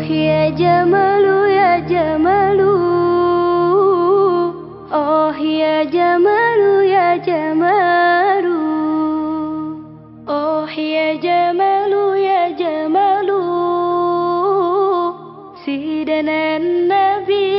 Oh ya jamalu ya jamalu. Oh ya jamalu ya jamalu. Oh ya jamalu ya jamalu. Sidanan Nabi